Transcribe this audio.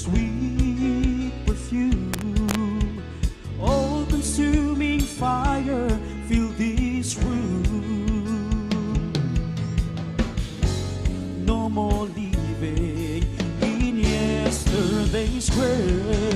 sweet perfume, all consuming fire, fill this room. No more living in yesterday's grave.